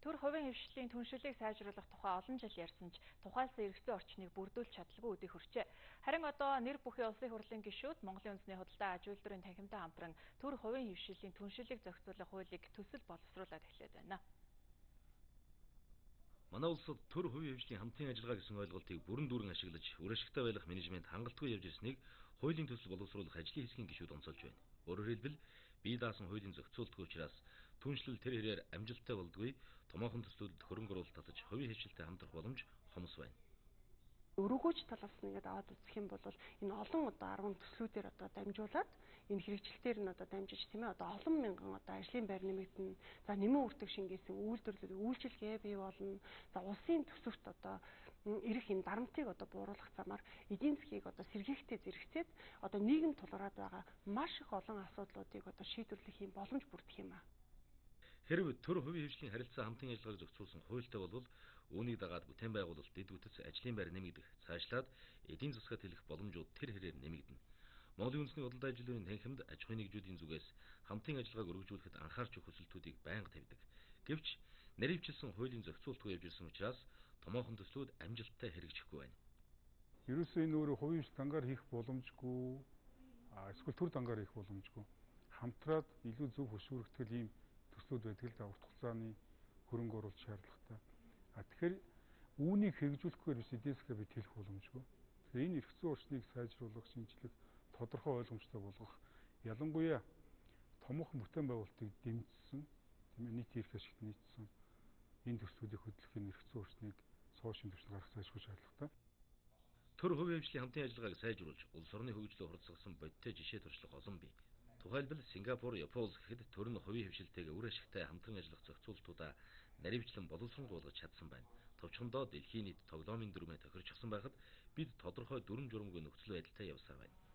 Төр хувийн хөвшлийн түншлэлийг сайжруулах тухай олон жил ярьсан ч тухайлсан эргэцэн орчныг бүрдүүлж чадлагүй үдийг хүрчээ. Харин одоо нэр бүхий улсын хурлын гишүүд Монголын үндэсний худалдаа аж үйлдвэрийн танхимтай хамтран төр хувийн хөвшлийн түншлэлийг зохицуулах хуулийг төсөл боловсруулаад эхлээд байна. Манай улсад төр хувийн хвшлийн хамтын ажиллагаа гэсэн ойлголтыг бүрэн дүүрэн ашиглаж, үр ашигтай байх менежмент хангалтгүй явж ирснийг хуулийн төсөл боловсруулах ажлын хэсгийн гишүүд онцолж байна. Өөрөөр хэлбэл бие даасан хуулийн зохицуултгүй учраас түншлэл тэр хэрээр амжилттай болдгүй томоохон төслүүдэд хөрөнгө оруулалт татаж хувийн хвшилтэд хамтрах боломж хомос байна өрөөгөөч талаас нь ингээд аваад үзэх юм бол энэ олон одоо 10 төслүүдээр одоо дамжуулаад энэ хэрэгжилтээр нь одоо дамжиж тийм ээ одоо олон мянган одоо ажлын байр нэмэгдэн за нэмэн үртэг шингээсэн үйлдвэрлэл үйлчилгээ бий болно. За улсын төсөвт одоо ирэх энэ дарамтыг одоо бууруулах замаар эдийн засгийг одоо сэргийгтэй зэрэгцээд одоо нийгэм тулгараад байгаа маш их олон асуудлуудыг одоо шийдвэрлэх юм боломж бүрдэх юм аа Хэрв төр хувийн хвшлийн харилцаа хамтын ажиллагааг зохицуулсан хуультай болвол үүнийг дагаад бүтээн байгуулалт дэд үтэц ажлын байр нэмэгдэх цаашлаад эдийн засгад хэлэх боломжууд тэр хэрээр нэмэгдэнэ. Монголын үндэсний худалдаа ажилтны танхимд аж ахуйн нэгжүүдийн зүгээс хамтын ажиллагааг өргөжүүлэхэд анхаарч өгөх хүсэлтүүдийг байнга тавьдаг. Гэвч наривчлсан хуулийн зохицуултгүй явж ирсэн учраас томоохон төслүүд амжилттай хэрэгжихгүй байна. Ерөөсөө энэ өөрөө хувийн стангаар хийх боломжгүй эсвэл төр дангаар хийх боломжгүй хамтраад илүү зөв хөшүүрэгтгэл ийм төслүүд байдаг л да урт хугацааны хөрөнгө оруулалт шаардлагатай. А тэгэхээр үүнийг хэрэгжүүлэхээр биш засгаа бид хэлэх боломжгүй. Тэгэхээр энэ эрх зүйн орчныг сайжруулах, шинжлэх, тодорхой ойлгомжтой болгох, ялангуяа томоохон бүтээн байгуулалтыг дэмжсэн, тийм ээ нийт эрх ашигт нийцсэн энэ төслүүдийг хөдөлгөхийн эрх зүйн орчныг сошиал төвшин гаргах зайлшгүй шаардлагатай. Төр хувийн хвшлийн хамтын ажиллагааг сайжруулж, улс орны хөгжлөө хурцсагсан бодиттой жишээ туршлах олон бий. Тухайлбал Сингапур, Япон гэхэд төр нь хувийн хвшилтэйг үр ашигтай хамтран ажиллах зохицуултуудаа наривчлан боловсронгуулгаж чадсан байна. Товчхондоо дэлхийн нийт тоглоомын дүрмээ тохирчихсан байхад бид тодорхой дүрм журмгүй нөхцөл байдалтай явсаар байна.